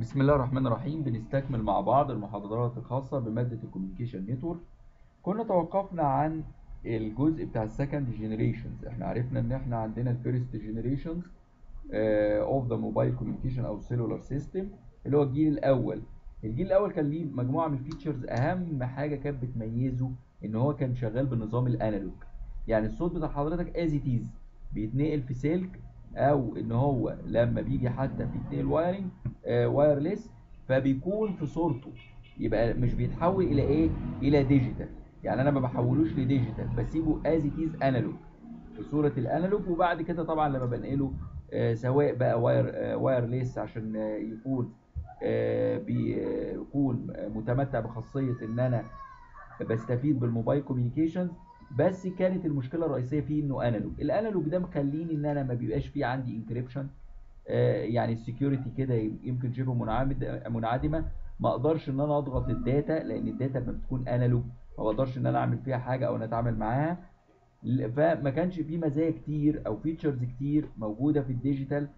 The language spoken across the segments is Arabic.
بسم الله الرحمن الرحيم. بنستكمل مع بعض المحاضرات الخاصة بمادة ال communication network كنا توقفنا عن الجزء بتاع ال second generations إحنا عرفنا إن إحنا عندنا ال first generations of the mobile communication أو cellular system اللي هو الجيل الأول. الجيل الأول كان ليه مجموعة من ال features أهم حاجة كانت بتميزه إن هو كان شغال بالنظام ال analog يعني الصوت بتاع حضرتك as it is بيتنقل في سلك أو إن هو لما بيجي حتى بيتنقل wiring آه wireless فبيكون في صورته. يبقى مش بيتحول إلى إيه؟ إلى digital يعني أنا ما بحولوش ل digital بسيبه as it is analog في صورة ال analog وبعد كده طبعا لما بنقله آه سواء بقى wire آه wireless عشان آه يكون آه بيكون متمتع بخاصية إن أنا بستفيد بال mobile communications بس كانت المشكلة الرئيسية فيه إنه analog ال analog ده مخليني إن أنا ما بيبقاش فيه عندي encryption آه يعني ال security كده يمكن شبه منعدمة. ما أقدرش إن أنا أضغط ال data لأن ال data لما بتكون analog ما بقدرش إن أنا أعمل فيها حاجة أو نتعامل معاها. فما كانش فيه مزايا كتير أو features كتير موجودة في ال digital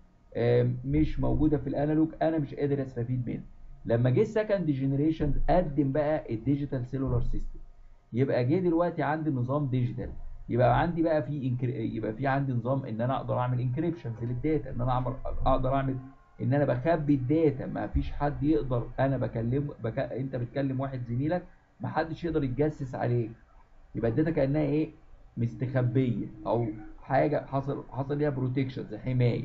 مش موجودة في ال analog أنا مش قادر أستفيد منها. لما جه ال second generation قدم بقى ال digital cellular system يبقى جه دلوقتي عندي نظام digital يبقى عندي بقى في. يبقى في عندي نظام إن أنا أقدر أعمل encryptions لل data إن أنا اعمل أقدر اعمل إن أنا بخبي ال data ما فيش حد يقدر أنا بكلم بك... أنت بتكلم واحد زميلك ما حدش يقدر يتجسس عليك يبقى ال data كأنها إيه؟ مستخبية أو حاجة حصل حصل ليها protections حماية.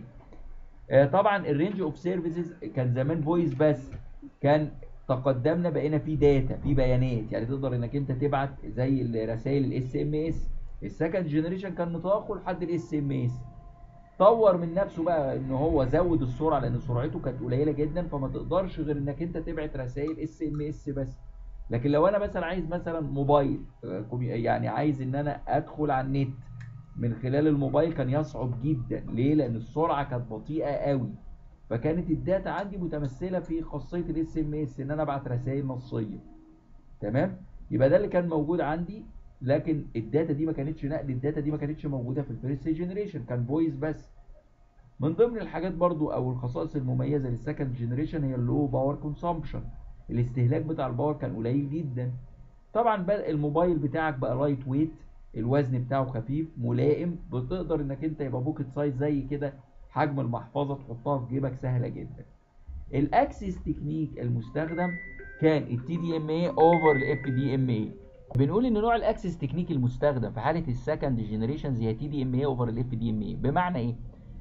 آه طبعا ال range of services كان زمان voice بس كان تقدمنا بقينا في data في بيانات. يعني تقدر إنك أنت تبعت زي الرسائل ال SMS ال second generation كان نطاقه لحد ال SMS طور من نفسه بقى إن هو زود السرعة لأن سرعته كانت قليلة جدا فما تقدرش غير إنك أنت تبعت رسائل SMS بس. لكن لو أنا مثلا عايز مثلا موبايل يعني عايز إن أنا أدخل على النت من خلال الموبايل كان يصعب جدا. ليه؟ لأن السرعة كانت بطيئة قوي. فكانت ال data عندي متمثلة في خاصية ال SMS إن أنا أبعت رسائل نصية. تمام؟ يبقى ده اللي كان موجود عندي لكن ال data دي ما كانتش نقل ال data دي ما كانتش موجودة في ال first generation كان voice بس. من ضمن الحاجات برضو أو الخصائص المميزة لل second generation هي ال low power consumption الاستهلاك بتاع ال power كان قليل جدا. طبعا بقى الموبايل بتاعك بقى light weight الوزن بتاعه خفيف ملائم بتقدر إنك أنت يبقى pocket size زي كده حجم المحفظة تحطها في جيبك سهلة جدا. ال access technique المستخدم كان التي دي ام اي اوفر الاف دي ام اي بنقول إن نوع ال access technique المستخدم في حالة ال second generations هي تي دي ام اي اوفر الاف دي ام اي بمعنى إيه؟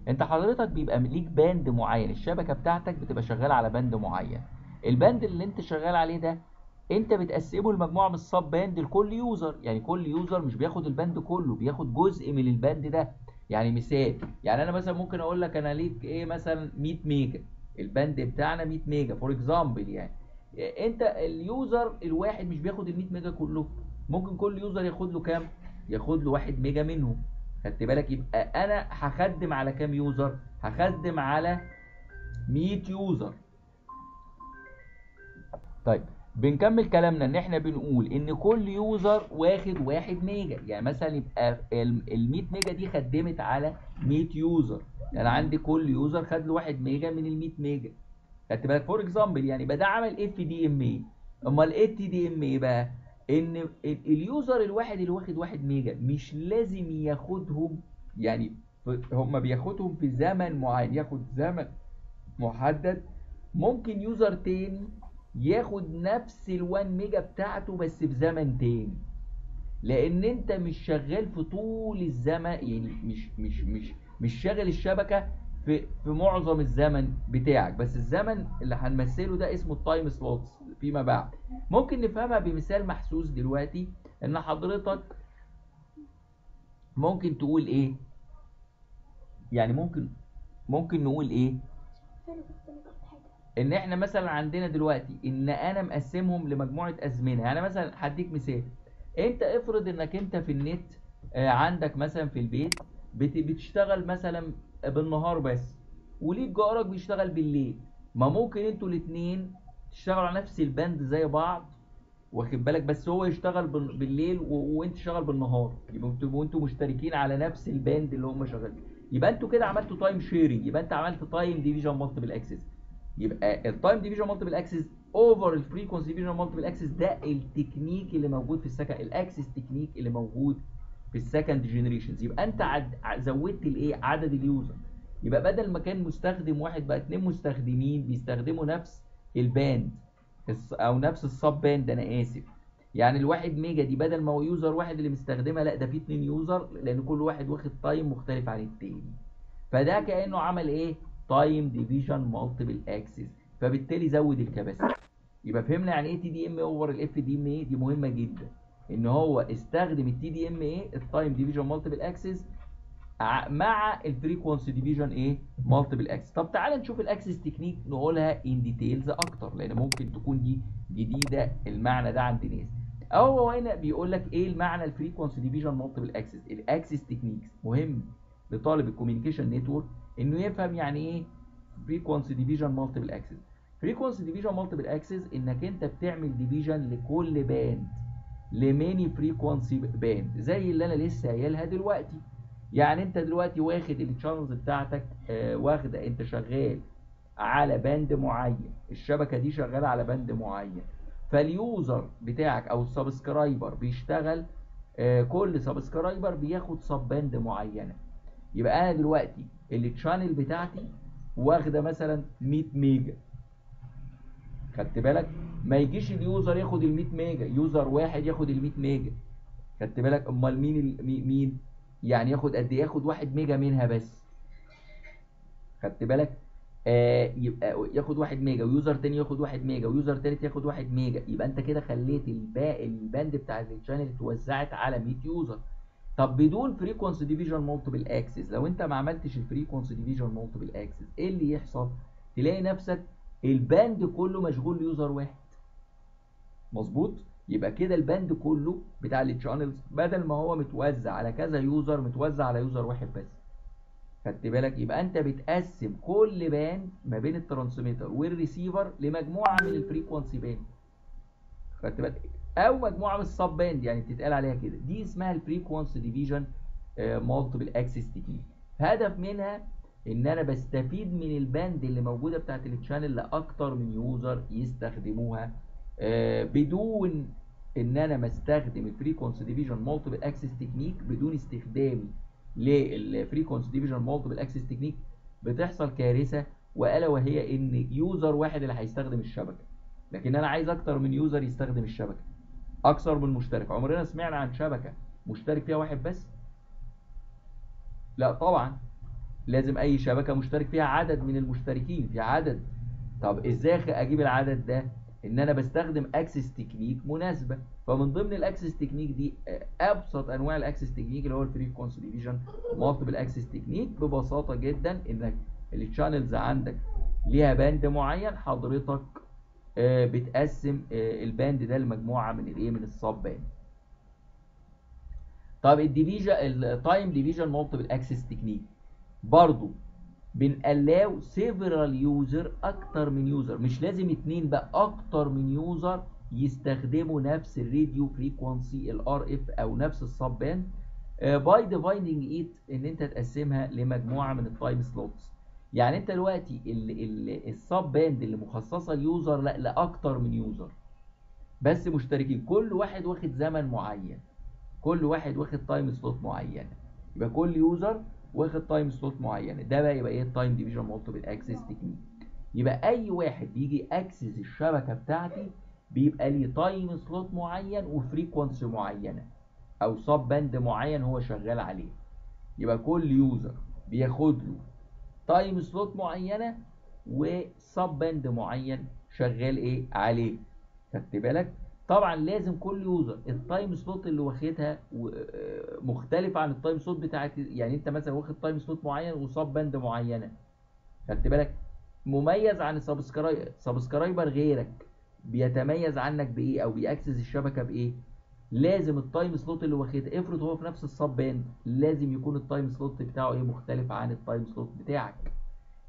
أنت حضرتك بيبقى ليك band معين. الشبكة بتاعتك بتبقى شغالة على band معين. ال band اللي أنت شغال عليه ده أنت بتقسمه لمجموعة من ال sub band لكل user يعني كل user مش بياخد ال band كله بياخد جزء من ال band ده. يعني مثال يعني أنا مثلا ممكن أقول لك أنا ليك إيه مثلا 100 ميجا ال band بتاعنا 100 ميجا for example يعني. أنت ال user الواحد مش بياخد ال 100 ميجا كله ممكن كل user ياخد له كام؟ ياخد له 1 ميجا منهم خدت بالك؟ يبقى أنا هخدم على كام user؟ هخدم على 100 user. طيب بنكمل كلامنا ان إحنا بنقول ان كل user واخد 1 ميجا. يعني مثلا يبقى ال 100 ميجا دي خدمت على 100 user. يعني عندي كل user خد له 1 ميجا من ال 100 ميجا. خدت بالك؟ for example يعني يبقى ده عمل FDMA أمال TDMA بقى إن ال user الواحد اللي واخد 1 ميجا مش لازم ياخدهم. يعني هم بياخدهم في زمن معين ياخد زمن محدد. ممكن user تاني ياخد نفس ال1 ميجا بتاعته بس في زمن تاني. لأن أنت مش شغال في طول الزمن يعني مش مش مش مش شاغل الشبكة في في معظم الزمن بتاعك. بس الزمن اللي هنمثله ده اسمه ال time slots فيما بعد. ممكن نفهمها بمثال محسوس دلوقتي إن حضرتك ممكن تقول إيه؟ يعني ممكن ممكن نقول إيه؟ ان إحنا مثلا عندنا دلوقتي ان أنا مقسمهم لمجموعة أزمنة. يعني مثلا هديك مثال. انت افرض انك انت في النت عندك مثلا في البيت بتشتغل مثلا بالنهار بس وليك جارك بيشتغل بالليل. ما ممكن أنتوا الاثنين تشتغلوا على نفس ال band زي بعض واخد بالك؟ بس هو يشتغل بالليل وانت تشتغل بالنهار. يبقى أنتوا مشتركين على نفس ال band اللي هم شغالين. يبقى أنتوا كده عملتوا time sharing يبقى انت عملت time division multiple access يبقى ال time division multiple access over ال frequency division multiple access ده التكنيك اللي موجود في ال second ال access technique اللي موجود في ال second generations يبقى انت عد... زودت الايه عدد ال user يبقى بدل ما كان مستخدم واحد بقى اتنين مستخدمين بيستخدموا نفس ال band أو نفس ال sub band أنا آسف. يعني الواحد ميجا دي بدل ما هو user واحد اللي مستخدمها لا ده في اتنين user لأن كل واحد واخد time مختلف عن التاني. فده كأنه عمل إيه؟ time division multiple access فبالتالي زود ال capacity. يبقى فهمنا يعني إيه تي دي ام اوفر الاف دي ام إيه دي مهمة جدا. إن هو استخدم ال TDMA ال time division multiple access مع ال frequency division إيه؟ multiple access طب تعالى نشوف ال access technique نقولها in details أكتر لأن ممكن تكون دي جديدة المعنى ده عند ناس. هو هنا بيقول لك إيه المعنى ال frequency division multiple access ال access techniques مهم لطالب ال communication network إنه يفهم يعني إيه frequency division multiple access frequency division multiple access إنك أنت بتعمل division لكل band ل many frequency band زي اللي أنا لسه قايلها دلوقتي. يعني أنت دلوقتي واخد ال channels بتاعتك آه واخده أنت شغال على band معين. الشبكة دي شغالة على band معين. فال user بتاعك أو ال subscriber بيشتغل آه كل subscriber بياخد sub band معينة. يبقى أنا دلوقتي ال channel بتاعتي واخدة مثلا 100 ميجا. خدت بالك؟ ما يجيش ال user ياخد ال 100 ميجا user واحد ياخد ال 100 ميجا. خدت بالك؟ أمال مين. مين؟ يعني ياخد قد إيه؟ ياخد 1 ميجا منها بس. خدت بالك؟ آه يبقى ياخد 1 ميجا و user تاني ياخد 1 ميجا و user تالت ياخد 1 ميجا. يبقى أنت كده خليت الباقي ال band بتاع ال channel اتوزعت على 100 user. طب بدون frequency division multiple access لو انت ما عملتش ال frequency division multiple access إيه اللي يحصل؟ تلاقي نفسك ال band كله مشغول ل user واحد. مظبوط؟ يبقى كده ال band كله بتاع ال channels بدل ما هو متوزع على كذا user متوزع على user واحد بس. خدت بالك؟ يبقى انت بتقسم كل band ما بين ال transmitter وال receiver لمجموعة من ال frequency band خدت بالك؟ أو مجموعة من ال sub band يعني بتتقال عليها كده دي اسمها ال frequency division multiple access technique هدف منها إن أنا بستفيد من ال band اللي موجودة بتاعت ال channel لأكتر من user يستخدموها. آه بدون إن أنا مستخدم ال frequency division multiple access technique بدون استخدامي لل frequency division multiple access technique بتحصل كارثة وألا وهي إن user واحد اللي هيستخدم الشبكة. لكن أنا عايز أكتر من user يستخدم الشبكة. أكثر من مشترك. عمرنا سمعنا عن شبكة مشترك فيها واحد بس؟ لا طبعا. لازم أي شبكة مشترك فيها عدد من المشتركين في عدد. طب إزاي أجيب العدد ده؟ إن أنا بستخدم access technique مناسبة. فمن ضمن ال access technique دي أبسط أنواع ال access technique اللي هو ال frequency division multiple access technique ببساطة جدا إنك ال channels عندك ليها band معين حضرتك بتقسم ال band ده لمجموعة من الإيه؟ من ال sub band طب ال division ال time division multiple access technique برضو بن allow several user أكتر من user مش لازم اتنين بقى أكتر من user يستخدموا نفس ال radio frequency ال RF أو نفس ال sub band by dividing it إن أنت تقسمها لمجموعة من ال time slots يعني انت دلوقتي ال sub band اللي مخصصة ل user لا لأكتر من user. بس مشتركين. كل واحد واخد زمن معين. كل واحد واخد time slot معينه يبقى كل user واخد time slot معينه ده بقى يبقى إيه؟ ال time division multiple access technique يبقى أي واحد بيجي access الشبكة بتاعتي بيبقى ليه time slot معين و frequency معينة. أو sub band معين هو شغال عليه. يبقى كل user بياخد له time slot معينة و sub band معين شغال إيه عليه. خدت بالك؟ طبعا لازم كل user ال time slot اللي واخدها مختلف عن ال time slot بتاعت يعني انت مثلا واخد time slot معين و sub band معينة. خدت بالك؟ مميز عن ال subscriber subscriber غيرك. بيتميز عنك بإيه؟ أو بي access الشبكة بإيه؟ لازم ال time slot اللي واخدها. افرض هو في نفس ال sub band لازم يكون ال time slot بتاعه إيه مختلف عن ال time slot بتاعك.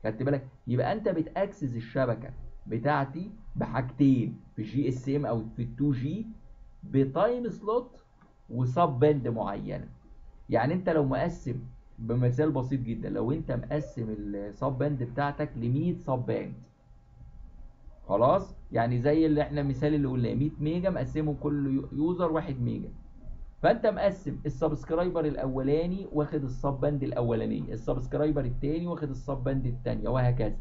خدت بالك؟ يبقى انت بت access الشبكة بتاعتي بحاجتين في GSM أو في 2G ب time slot و sub band معينة. يعني انت لو مقسم بمثال بسيط جدا لو انت مقسم ال sub band بتاعتك ل 100 sub band خلاص؟ يعني زي اللي إحنا المثال اللي قلناه 100 mega مقسمهم كل user 1 mega. فأنت مقسم ال subscriber الأولاني واخد ال sub band الأولانية ال subscriber الثاني واخد ال sub band الثانية وهكذا.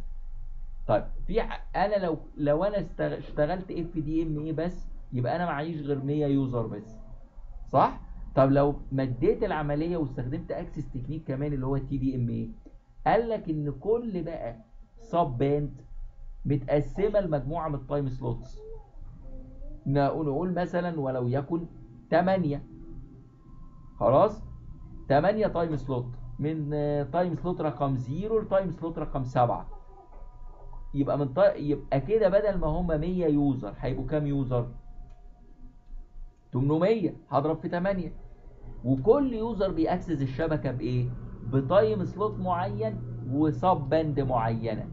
طيب في أنا لو لو أنا اشتغلت FDMA بس؟ يبقى أنا معيش غير 100 user بس. صح؟ طب لو مديت العملية واستخدمت access technique كمان اللي هو TDMA قال لك إن كل بقى sub band متقسمة لمجموعة من ال time slots نقول مثلا ولو يكن 8 خلاص؟ 8 time slot من time slot رقم 0 ل time slot رقم 7 يبقى من طي... يبقى كده بدل ما هم 100 user هيبقوا كام user؟ 800 هضرب في 8 وكل user بي access الشبكة بإيه؟ ب time slot معين و sub band معينة.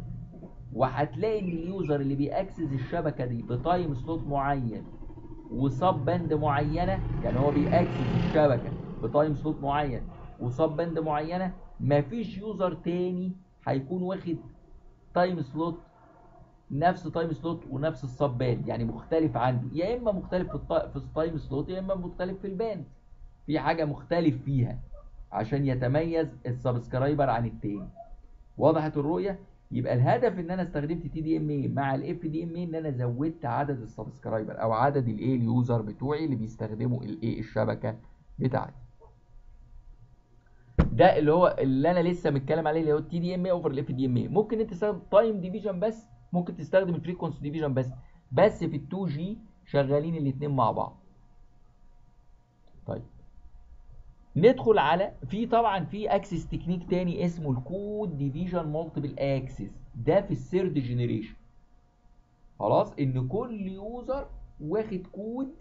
وهتلاقي إن ال user اللي بي access الشبكة دي ب time slot معين و sub band معينة يعني هو بي access الشبكة ب time slot معين و sub band معينة مفيش user تاني هيكون واخد time slot نفس time slot ونفس ال sub band يعني مختلف عنده. يا إما مختلف في في ال time slot يا إما مختلف في ال band في حاجة مختلف فيها عشان يتميز ال subscriber عن التاني. وضحت الرؤية؟ يبقى الهدف إن أنا استخدمت TDMA مع ال FDMA إن أنا زودت عدد ال subscriber أو عدد الايه ال user بتوعي اللي بيستخدموا الايه الشبكة بتاعتي. ده اللي هو اللي أنا لسه متكلم عليه اللي هو التي دي ام اي اوفر الاف دي ام اي ممكن أنت تستخدم time division بس ممكن تستخدم ال frequency division بس بس في ال 2G شغالين الاثنين مع بعض. طيب. ندخل على في طبعا في access technique تاني اسمه ال code division multiple access ده في ال third generation خلاص؟ إن كل user واخد كود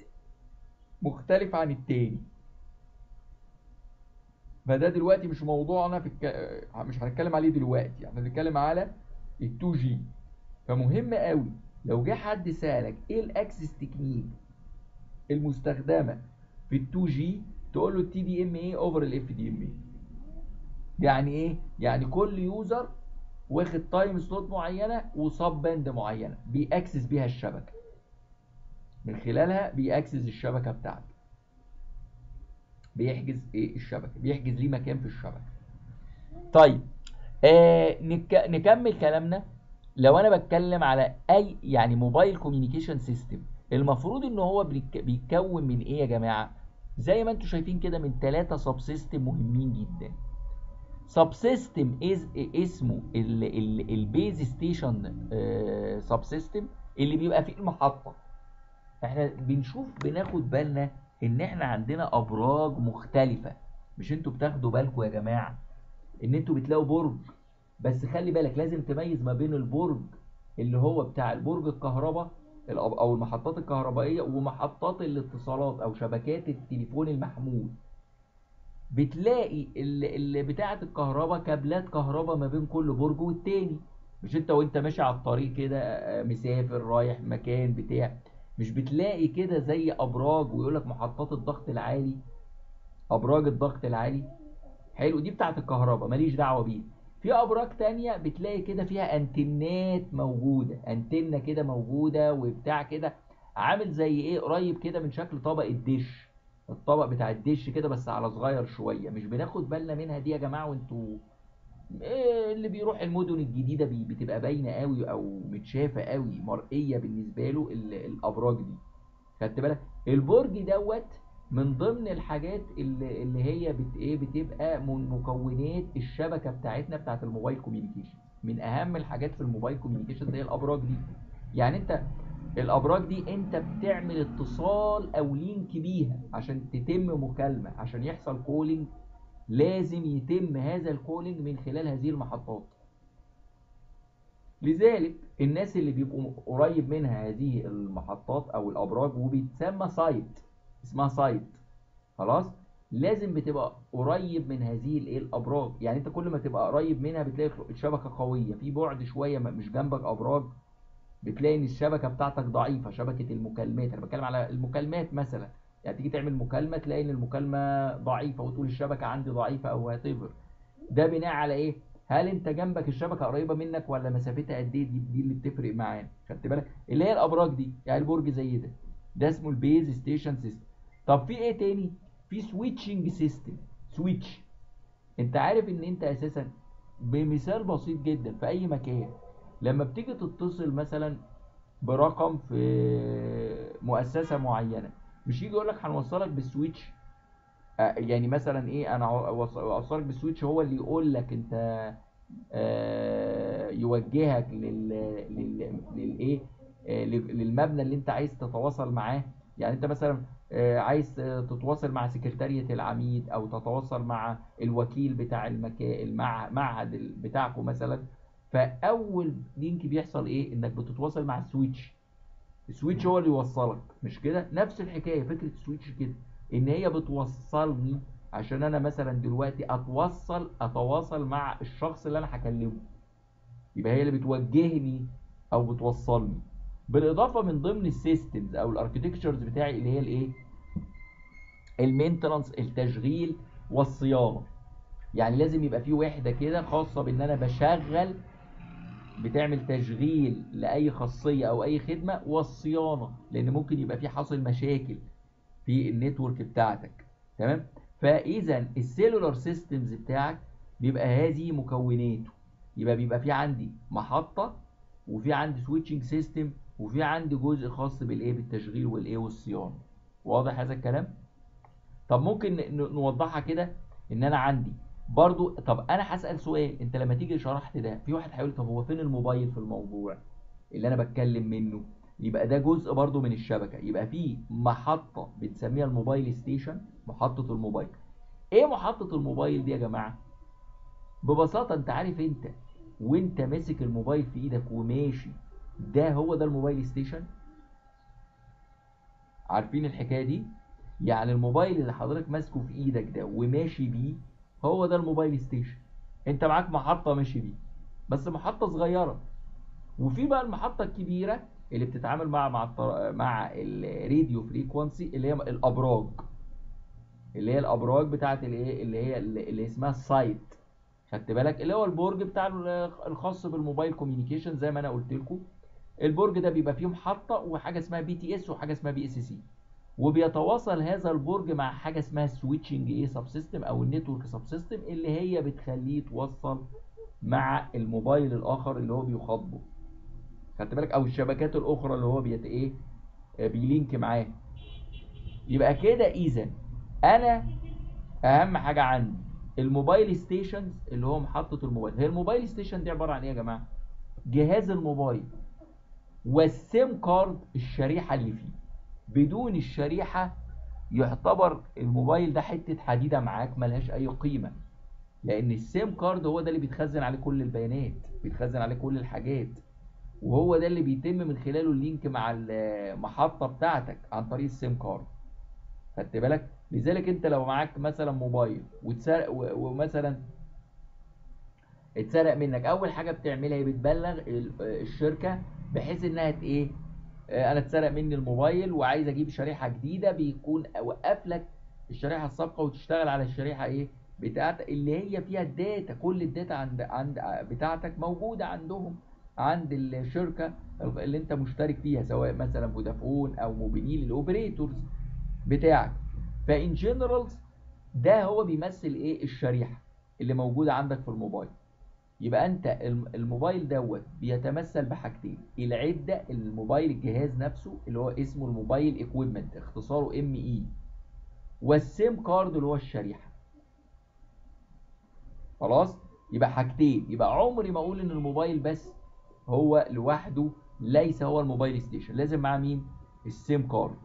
مختلف عن التاني. فده دلوقتي مش موضوعنا في الك... مش هنتكلم عليه دلوقتي. إحنا هنتكلم على ال 2G فمهم قوي لو جه حد سألك إيه ال access technique المستخدمة في ال 2G تقول له التي دي إم اي اوفر الاف دي ام اي يعني إيه؟ يعني كل user واخد time slot معينة و sub band معينة بي access بيها الشبكة. من خلالها بي access الشبكة بتاعته. بيحجز إيه؟ الشبكة. بيحجز ليه مكان في الشبكة. طيب آه نك... نكمل كلامنا. لو أنا بتكلم على أي يعني mobile communication system المفروض إن هو بيتكون من إيه يا جماعة؟ زي ما أنتم شايفين كده من ثلاثة sub system مهمين جدا. sub system اسمه ال base station sub system اللي بيبقى فيه المحطة. إحنا بنشوف بناخد بالنا ان إحنا عندنا أبراج مختلفة. مش أنتوا بتاخدوا بالكم يا جماعة ان أنتوا بتلاقوا برج. بس خلي بالك لازم تميز ما بين البرج اللي هو بتاع البرج الكهرباء أو المحطات الكهربائية ومحطات الاتصالات أو شبكات التليفون المحمول. بتلاقي اللي, اللي بتاعة الكهرباء كابلات كهرباء ما بين كل برج والتاني. مش أنت وأنت ماشي على الطريق كده مسافر رايح مكان بتاع. مش بتلاقي كده زي أبراج ويقول لك محطات الضغط العالي. أبراج الضغط العالي. حلو دي بتاعة الكهرباء ماليش دعوة بيها. في أبراج تانية بتلاقي كده فيها انتنات موجودة. انتنه كده موجودة وبتاع كده. عامل زي إيه؟ قريب كده من شكل طبق الدش. الطبق بتاع الدش كده بس على صغير شوية. مش بناخد بالنا منها دي يا جماعة وأنتوا إيه اللي بيروح المدن الجديدة بي بتبقى باينة قوي أو متشافة قوي مرئية بالنسبة له الأبراج دي. خدت بالك؟ البرج دوت من ضمن الحاجات اللي, اللي هي بت إيه بتبقى من مكونات الشبكة بتاعتنا بتاعت ال mobile communication من أهم الحاجات في ال mobile communication زي الأبراج دي. يعني أنت الأبراج دي أنت بتعمل اتصال أو link بيها عشان تتم مكالمة عشان يحصل calling لازم يتم هذا ال calling من خلال هذه المحطات. لذلك الناس اللي بيبقوا قريب منها هذه المحطات أو الأبراج وبيتسمى site اسمها site خلاص؟ لازم بتبقى قريب من هذه الايه الأبراج. يعني أنت كل ما تبقى قريب منها بتلاقي الشبكة قوية. في بعد شوية مش جنبك أبراج بتلاقي إن الشبكة بتاعتك ضعيفة شبكة المكالمات. أنا بتكلم على المكالمات مثلا. يعني تيجي تعمل مكالمة تلاقي إن المكالمة ضعيفة وتقول الشبكة عندي ضعيفة أو whatever ده بناء على إيه؟ هل أنت جنبك الشبكة قريبة منك ولا مسافتها قد إيه؟ دي, دي اللي بتفرق معانا. خدت بالك؟ اللي هي الأبراج دي يعني البرج زي ده. ده اسمه ال base station system طب في إيه تاني؟ في switching system switch انت عارف ان انت أساسا بمثال بسيط جدا في أي مكان لما بتيجي تتصل مثلا برقم في مؤسسة معينة مش يجي يقول لك هنوصلك بال switch آه، يعني مثلا إيه أنا أوصلك بال switch هو اللي يقول لك أنت آه، يوجهك لل لل للايه آه، للمبنى اللي أنت عايز تتواصل معاه. يعني أنت مثلا عايز تتواصل مع سكرتارية العميد أو تتواصل مع الوكيل بتاع المكان المعهد بتاعكم مثلا. فأول link بيحصل إيه؟ إنك بتتواصل مع ال switch. ال switch هو اللي يوصلك. مش كده؟ نفس الحكاية فكرة ال switch كده. إن هي بتوصلني عشان أنا مثلا دلوقتي أتوصل أتواصل مع الشخص اللي أنا هكلمه. يبقى هي اللي بتوجهني أو بتوصلني. بالإضافة من ضمن ال systems أو ال architectures بتاعي اللي هي الإيه؟ ال maintenance التشغيل والصيانة. يعني لازم يبقى في وحدة كده خاصة بإن أنا بشغل بتعمل تشغيل لأي خاصية أو أي خدمة والصيانة لأن ممكن يبقى في حاصل مشاكل في ال network بتاعتك. تمام؟ فإذا ال cellular systems بتاعك بيبقى هذه مكوناته. يبقى بيبقى في عندي محطة وفي عندي switching system وفي عندي جزء خاص بالإيه بالتشغيل والإيه والصيانة. واضح هذا الكلام؟ طب ممكن نوضحها كده إن أنا عندي برضو طب أنا هسأل سؤال أنت لما تيجي شرحت ده في واحد هيقول طب هو فين الموبايل في الموضوع؟ اللي أنا بتكلم منه. يبقى ده جزء برضو من الشبكة. يبقى في محطة بنسميها ال mobile station محطة الموبايل. إيه محطة الموبايل دي يا جماعة؟ ببساطة أنت عارف أنت وأنت ماسك الموبايل في إيدك وماشي ده هو ده ال mobile station. عارفين الحكاية دي؟ يعني الموبايل اللي حضرتك ماسكه في إيدك ده وماشي بيه هو ده ال mobile station. أنت معاك محطة ماشي بيه بس محطة صغيرة. وفي بقى المحطة الكبيرة اللي بتتعامل مع مع مع ال radio frequency اللي هي الأبراج. اللي هي الأبراج بتاعت الايه اللي هي اللي اسمها ال site خدت بالك؟ اللي هو البرج بتاع الخاص بال mobile communication زي ما أنا قلت لكم. البرج ده بيبقى فيه محطة وحاجة اسمها BTS وحاجة اسمها BSC وبيتواصل هذا البرج مع حاجة اسمها switching إيه subsystem أو ال network subsystem اللي هي بتخليه يتوصل مع الموبايل الآخر اللي هو بيخاطبه. خدت بالك؟ أو الشبكات الأخرى اللي هو بيت إيه؟ بي link معاه. يبقى كده إذا أنا أهم حاجة عندي ال mobile stations اللي هو محطة الموبايل. هي ال mobile station دي عبارة عن إيه يا جماعة؟ جهاز الموبايل. وال SIM card الشريحة اللي فيه. بدون الشريحة يعتبر الموبايل ده حتة حديدة معاك ملهاش أي قيمة. لأن ال SIM card هو ده اللي بيتخزن عليه كل البيانات بيتخزن عليه كل الحاجات. وهو ده اللي بيتم من خلاله ال link مع المحطة بتاعتك عن طريق ال SIM card. خدت بالك؟ لذلك انت لو معاك مثلا موبايل واتسرق ومثلا اتسرق منك أول حاجة بتعملها هي بتبلغ الشركة بحيث إنها إيه؟ آه، أنا اتسرق مني الموبايل وعايز أجيب شريحة جديدة بيكون وقف لك الشريحة السابقه وتشتغل على الشريحة إيه؟ بتاعتك اللي هي فيها ال data كل ال data عند عند بتاعتك موجودة عندهم عند الشركة اللي أنت مشترك فيها سواء مثلا فودافون أو موبينيل ال operators بتاعك. ف in general ده هو بيمثل إيه؟ الشريحة اللي موجودة عندك في الموبايل. يبقى انت الموبايل دوت بيتمثل بحاجتين العدة الموبايل الجهاز نفسه اللي هو اسمه ال mobile equipment اختصاره ME وال SIM card اللي هو الشريحة. خلاص؟ يبقى حاجتين يبقى عمري ما أقول ان الموبايل بس هو لوحده ليس هو ال mobile station لازم معاه مين؟ ال SIM card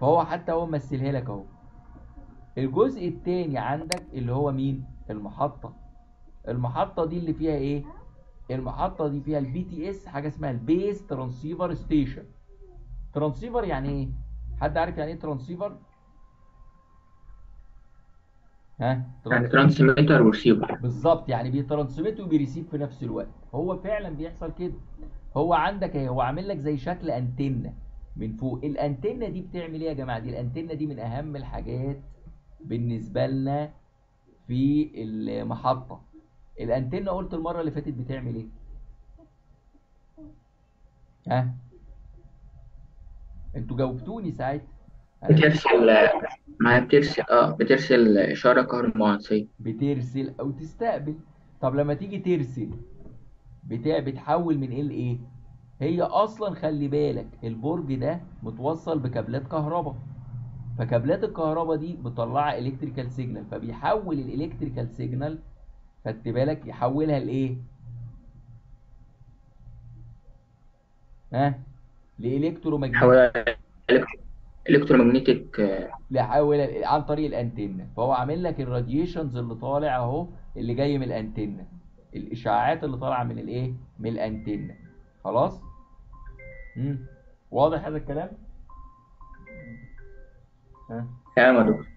فهو حتى هو ممثلها لك اهو. الجزء الثاني عندك اللي هو مين؟ المحطة. المحطة دي اللي فيها إيه؟ المحطة دي فيها ال BTS حاجة اسمها ال base transceiver station transceiver يعني إيه؟ حد عارف يعني إيه transceiver ها؟ يعني transmitter و receiver بالظبط يعني بي transmit وبي receive في نفس الوقت. هو فعلا بيحصل كده. هو عندك اهي هو عامل لك زي شكل انتنه من فوق. الانتنه دي بتعمل إيه يا جماعة؟ دي الانتنه دي من أهم الحاجات بالنسبة لنا في المحطة. الانتنة قلت المرة اللي فاتت بتعمل إيه؟ ها؟ أنتوا جاوبتوني ساعتها. بترسل ما بترسل آه بترسل إشارة كهرومغناطيسية بترسل أو تستقبل. طب لما تيجي ترسل بتاع بتحول من إيه؟ لايه هي أصلا خلي بالك البرج ده متوصل بكابلات كهرباء. فكابلات الكهرباء دي مطلعه electrical signal فبيحول ال electrical signal خدت بالك يحولها لإيه؟ ها؟ ل electromagnetic electromagnetic يحول عن طريق الأنتنة. فهو عامل لك ال radiations اللي طالع أهو اللي جاي من الأنتنة. الإشعاعات اللي طالعة من الإيه؟ من الأنتنة. خلاص؟ امم واضح هذا الكلام؟ ها؟ تمام يا دكتور.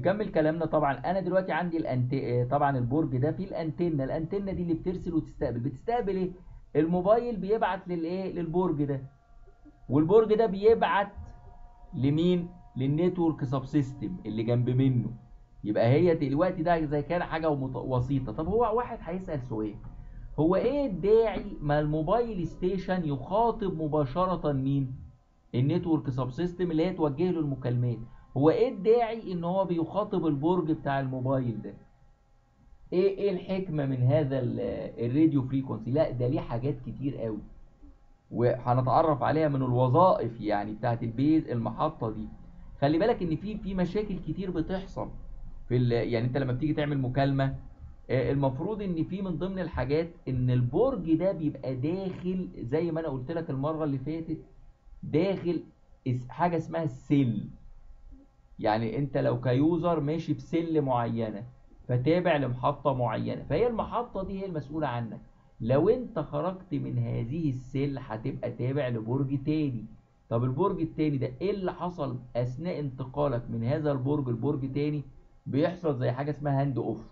نكمل كلامنا طبعا. أنا دلوقتي عندي الانت طبعا البرج ده فيه الأنتنة. الأنتنة دي اللي بترسل وتستقبل. بتستقبل إيه؟ الموبايل بيبعت للإيه؟ للبرج ده. والبرج ده بيبعت لمين؟ لل network subsystem اللي جنب منه. يبقى هي دلوقتي ده زي كان حاجة وسيطة. طب هو واحد هيسأل سؤال. هو إيه الداعي ما ال mobile station يخاطب مباشرة مين؟ ال network subsystem اللي هي توجه له المكالمات. هو إيه الداعي إن هو بيخاطب البرج بتاع الموبايل ده؟ إيه إيه الحكمة من هذا ال- ال radio frequency؟ لا ده ليه حاجات كتير قوي. وهنتعرف عليها من الوظائف يعني بتاعت ال base المحطة دي. خلي بالك إن في في مشاكل كتير بتحصل في يعني أنت لما بتيجي تعمل مكالمة آه، المفروض إن في من ضمن الحاجات إن البرج ده بيبقى داخل زي ما أنا قلت لك المرة اللي فاتت داخل حاجة اسمها ال cell يعني انت لو ك user ماشي ب cell معينة فتابع لمحطة معينة فهي المحطة دي هي المسؤولة عنك. لو انت خرجت من هذه ال cell هتبقى تابع لبرج تاني. طب البرج التاني ده إيه اللي حصل أثناء انتقالك من هذا البرج لبرج تاني؟ بيحصل زي حاجة اسمها handoff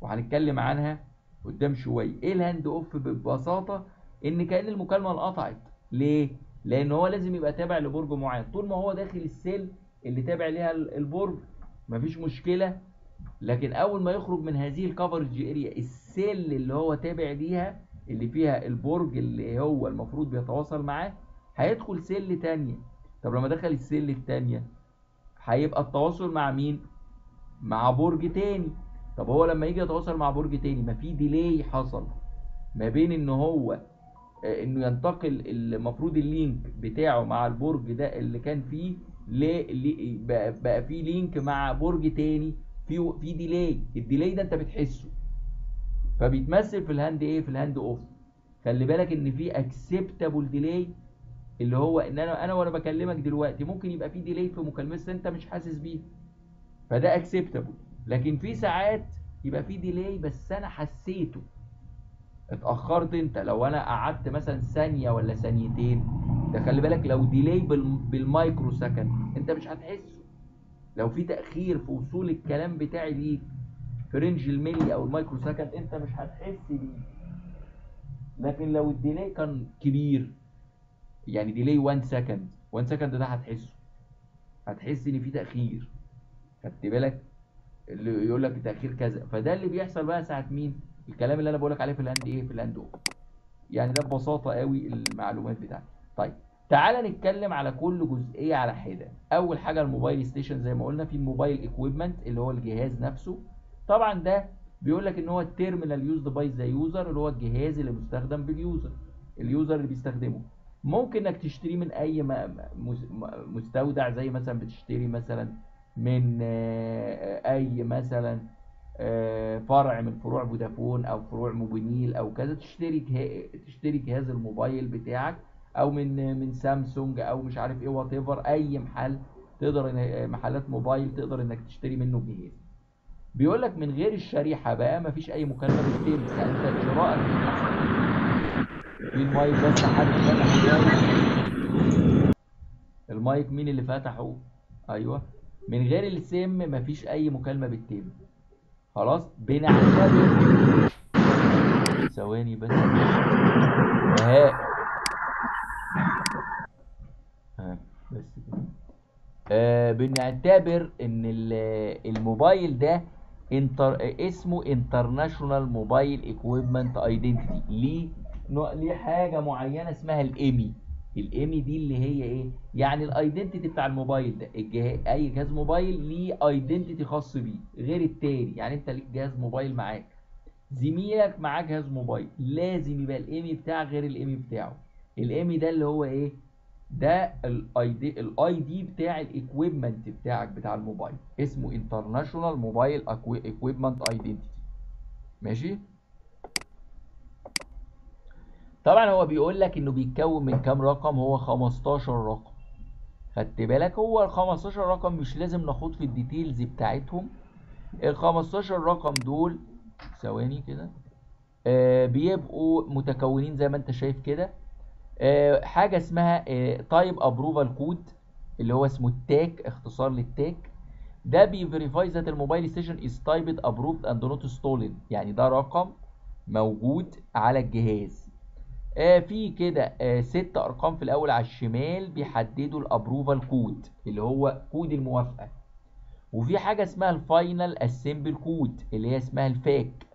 وهنتكلم عنها قدام شوية. إيه ال handoff ببساطة ان كأن المكالمة انقطعت. ليه؟ لأن هو لازم يبقى تابع لبرج معين. طول ما هو داخل ال cell اللي تابع ليها ال- البرج مفيش مشكلة. لكن أول ما يخرج من هذه ال coverage area ال cell اللي هو تابع ليها اللي فيها البرج اللي هو المفروض بيتواصل معاه هيدخل cell تانية. طب لما دخل ال cell التانية هيبقى التواصل مع مين؟ مع برج تاني. طب هو لما يجي يتواصل مع برج تاني ما في delay حصل ما بين إن هو آه، إنه ينتقل المفروض ال link بتاعه مع البرج ده اللي كان فيه. بقى, في link مع برج تاني في في delay ال delay ده انت بتحسه. فبيتمثل في ال hand إيه في ال handoff خلي بالك ان في acceptable delay اللي هو ان أنا أنا وأنا بكلمك دلوقتي ممكن يبقى في delay في مكالمتك انت مش حاسس بيه فده acceptable لكن في ساعات يبقى في delay بس أنا حسيته. اتأخرت انت. لو أنا قعدت مثلا ثانية ولا ثانيتين ده خلي بالك لو delay بال- بال microsecond انت مش هتحسه. لو في تأخير في وصول الكلام بتاعي ليك في range ال milli أو ال microsecond انت مش هتحس بيه. لكن لو ال delay كان كبير يعني delay 1 second 1 second ده هتحسه. هتحس إن في تأخير. خدت بالك؟ اللي يقول لك تاخير كذا. فده اللي بيحصل بقى ساعة مين؟ الكلام اللي أنا بقول لك عليه في ال hand إيه؟ في ال handoff يعني ده ببساطة قوي المعلومات بتاعتي. طيب. تعالى نتكلم على كل جزئية على حدة أول حاجة ال mobile station زي ما قلنا في ال mobile equipment اللي هو الجهاز نفسه طبعا ده بيقول لك إن هو ال terminal used by the user اللي هو الجهاز اللي مستخدم بال user ال user اللي بيستخدمه ممكن إنك تشتريه من أي مستودع زي مثلا بتشتري مثلا من آه، أي مثلا آه، فرع من فروع فودافون أو فروع موبينيل أو كذا تشتري. تشتري جهاز الموبايل بتاعك أو من من سامسونج أو مش عارف إيه whatever أي محل تقدر محلات موبايل تقدر إنك تشتري منه جهاز بيقول لك من غير الشريحة بقى مفيش أي مكالمه بتتم أنت شراء في المايك بس حد فتح. المايك مين اللي فتحه؟ أيوه. من غير السم مفيش أي مكالمة بتتم خلاص؟ بنعتبر. ثواني بس. اهي ها بس. كده آه بنعتبر إن ال- الموبايل ده inter اسمه international mobile equipment identity ليه؟ ليه حاجة معينة اسمها ال IMEI ال IMEI دي اللي هي إيه؟ يعني ال identity بتاع الموبايل ده. الجهاز أي جهاز موبايل ليه identity خاص بيه. غير التاني يعني أنت ليك جهاز موبايل معاك. زميلك معاه جهاز موبايل. لازم يبقى ال IMEI بتاعك غير ال IMEI بتاعه. ال IMEI ده اللي هو إيه؟ ده ال ID ال ID بتاع ال equipment بتاعك بتاع الموبايل. اسمه international mobile equipment identity ماشي؟ طبعا هو بيقول لك إنه بيتكون من كام رقم؟ هو 15 رقم. خدت بالك؟ هو ال 15 رقم مش لازم ناخد في ال details بتاعتهم. ال 15 رقم دول ثواني كده آه بيبقوا متكونين زي ما أنت شايف كده. آه حاجة اسمها type approval code اللي هو اسمه ال TAC اختصار لل TAC. ده بي verify that ال mobile station is type approved and not stolen يعني ده رقم موجود على الجهاز. آه في كده آه ست أرقام في الأول على الشمال بيحددوا ال approval code اللي هو كود الموافقة. وفي حاجة اسمها ال final assemble code اللي هي اسمها ال FAC.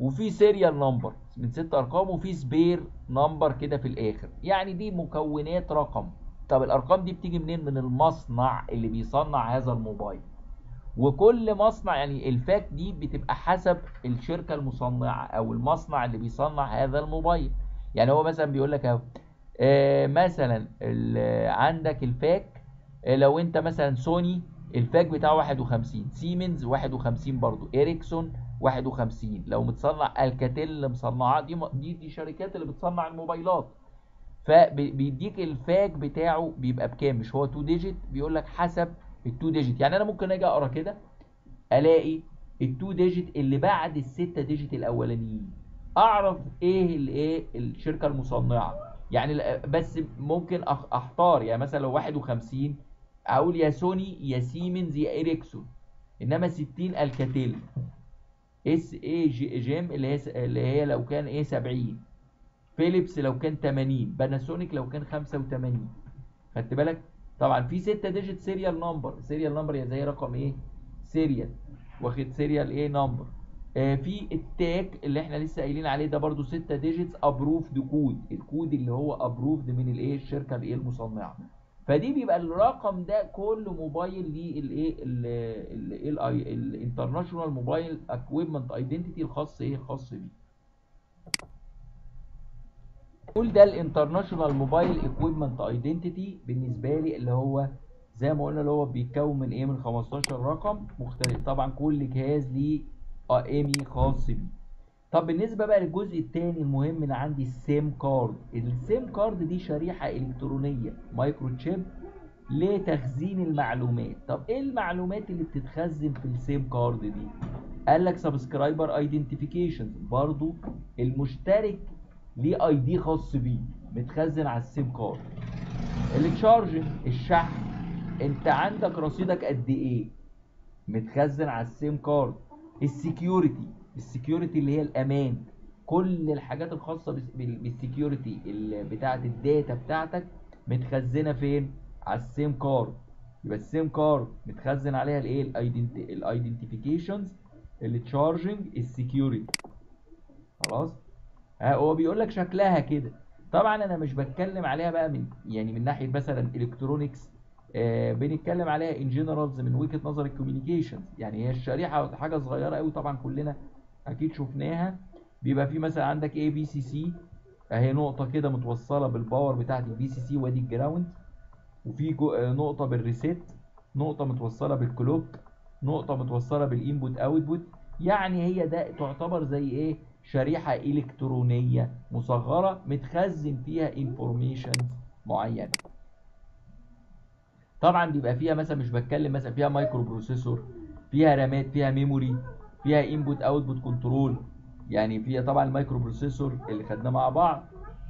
وفي serial number من ست أرقام وفي spare number كده في الآخر. يعني دي مكونات رقم. طب الأرقام دي بتيجي منين؟ من المصنع اللي بيصنع هذا الموبايل. وكل مصنع يعني ال FAC دي بتبقى حسب الشركة المصنعة أو المصنع اللي بيصنع هذا الموبايل. يعني هو مثلا بيقول لك أهو آه مثلا عندك ال FAC آه، لو أنت مثلا Sony ال FAC بتاعه 51 سيمنز 51 برضو. Ericsson 51 لو متصنع Alcatel اللي مصنعاه دي دي دي شركات اللي بتصنع الموبايلات. فبيديك ال FAC بتاعه بيبقى بكام؟ مش هو 2 digit بيقول لك حسب ال 2 digit يعني أنا ممكن أجي أقرأ كده ألاقي ال 2 digit اللي بعد الستة digit الأولانيين. أعرف إيه الايه الشركة المصنعة. يعني بس ممكن أحتار. يعني مثلا لو 51 أقول يا سوني يا سيمنز يا Ericsson إنما 60 Alcatel. S A G E M اللي هي اللي هي لو كان إيه 70 فيليبس لو كان 80 Panasonic لو كان 85 خدت بالك؟ طبعا في 6 digit serial number. serial number يا زي رقم إيه؟ serial. واخد serial إيه number؟ آه في ال TAC اللي إحنا لسه قايلين عليه ده برضو 6 digits approved code ال code اللي هو approved من الايه؟ الشركة الايه المصنعة. فدي بيبقى الرقم ده كل موبايل ليه الايه الايه ال international mobile equipment identity الخاص إيه الخاص بيه نقول ده ال international mobile equipment identity بالنسبة لي اللي هو زي ما قلنا اللي هو بيتكون من إيه من 15 رقم مختلف. طبعا كل جهاز ليه IMEI خاص بيه طب بالنسبة بقى للجزء الثاني المهم اللي عندي ال SIM card ال SIM card دي شريحة إلكترونية microchip لتخزين المعلومات. طب إيه المعلومات اللي بتتخزن في ال SIM card دي؟ قال لك subscriber identification برضو المشترك ليه ID خاص بيه متخزن على ال SIM card ال charging الشحن. أنت عندك رصيدك قد إيه؟ متخزن على ال SIM card ال security ال security اللي هي الأمان. كل الحاجات الخاصة بال security ال- بتاعة ال data بتاعتك متخزنة فين؟ على ال SIM card. يبقى ال SIM card متخزن عليها الايه ال identifications ال charging ال security. خلاص؟ هو بيقول لك شكلها كده. طبعا أنا مش بتكلم عليها بقى من يعني من ناحية مثلا electronics آه بنتكلم عليها in generals من وجهة نظر ال communications يعني هي الشريحة حاجة صغيرة قوي طبعا كلنا أكيد شفناها. بيبقى في مثلا عندك إيه VCC اهي نقطة كده متوصلة بال power بتاعت ال VCC وادي ال ground. وفي آه، نقطة بال reset نقطة متوصلة بال clock نقطة متوصلة بال input output يعني هي ده تعتبر زي إيه؟ شريحة إلكترونية مصغرة متخزن فيها informations معينة. طبعا بيبقى فيها مثلا مش بتكلم مثلا فيها microprocessor فيها رامات فيها memory فيها input output control يعني فيها طبعا ال microprocessor اللي خدناه مع بعض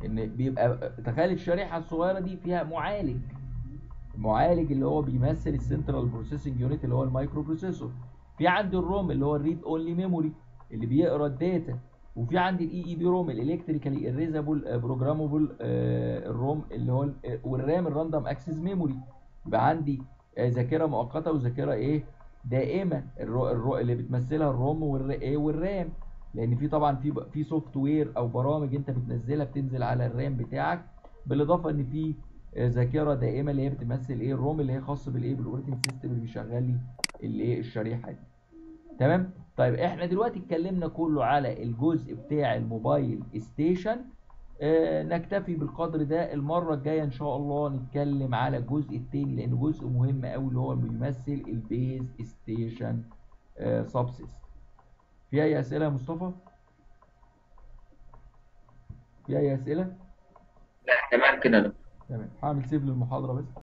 إن بيبقى تخيل الشريحة الصغيرة دي فيها معالج. معالج اللي هو بيمثل ال central processing unit اللي هو ال microprocessor في عندي ال ROM اللي هو ال read only memory اللي بيقرأ ال data وفي عندي ال EEPROM ال electrically erasable programmable ال ROM اللي هو ال- وال RAM ال random access memory يبقى عندي آه، ذاكرة مؤقتة وذاكرة إيه؟ دائما الرو الرو اللي بتمثلها ال ROM والر وال RAM. لأن في طبعا في في software أو برامج أنت بتنزلها بتنزل على ال RAM بتاعك بالإضافة إن في ذاكرة دائمه اللي هي بتمثل إيه؟ ال ROM اللي هي خاصة بالايه بال operating system اللي بيشغل لي الايه الشريحة دي. تمام؟ طيب إحنا دلوقتي اتكلمنا كله على الجزء بتاع ال mobile station آه نكتفي بالقدر ده. المرة الجاية إن شاء الله نتكلم على الجزء التاني لأن جزء مهم قوي اللي هو بيمثل ال base station آه subsystem في أي أسئلة يا مصطفى؟ في أي أسئلة؟ لا تمام كده. تمام. هعمل save للمحاضرة بس.